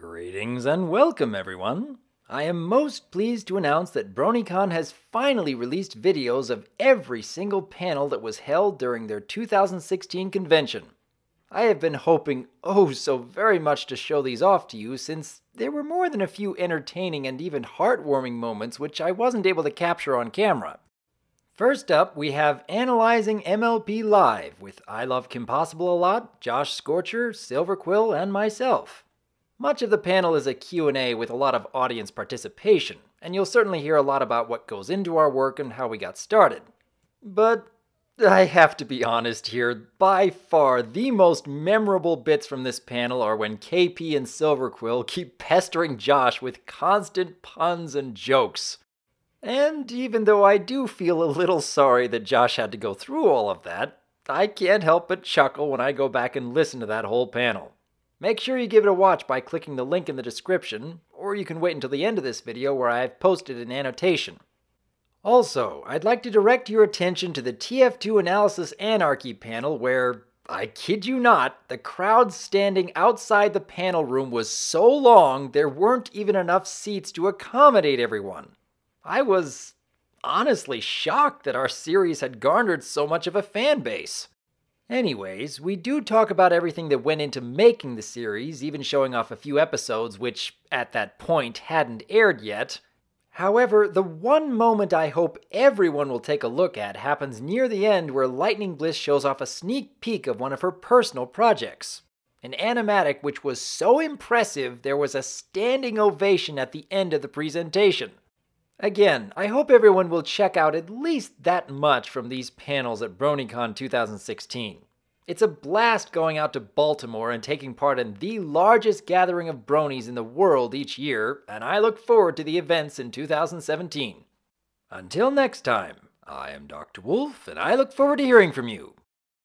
Greetings and welcome, everyone. I am most pleased to announce that BronyCon has finally released videos of every single panel that was held during their 2016 convention. I have been hoping oh so very much to show these off to you since there were more than a few entertaining and even heartwarming moments which I wasn't able to capture on camera. First up, we have Analyzing MLP Live with I Love Kim Possible a lot, Josh Scorcher, Silver Quill, and myself. Much of the panel is a Q&A with a lot of audience participation, and you'll certainly hear a lot about what goes into our work and how we got started. But I have to be honest here, by far the most memorable bits from this panel are when KP and Silverquill keep pestering Josh with constant puns and jokes. And even though I do feel a little sorry that Josh had to go through all of that, I can't help but chuckle when I go back and listen to that whole panel. Make sure you give it a watch by clicking the link in the description, or you can wait until the end of this video where I have posted an annotation. Also, I'd like to direct your attention to the TF2 Analysis Anarchy panel where, I kid you not, the crowd standing outside the panel room was so long there weren't even enough seats to accommodate everyone. I was honestly shocked that our series had garnered so much of a fan base. Anyways, we do talk about everything that went into making the series, even showing off a few episodes which, at that point, hadn't aired yet. However, the one moment I hope everyone will take a look at happens near the end where Lightning Bliss shows off a sneak peek of one of her personal projects. An animatic which was so impressive there was a standing ovation at the end of the presentation. Again, I hope everyone will check out at least that much from these panels at BronyCon 2016. It's a blast going out to Baltimore and taking part in the largest gathering of bronies in the world each year, and I look forward to the events in 2017. Until next time, I am Dr. Wolf, and I look forward to hearing from you.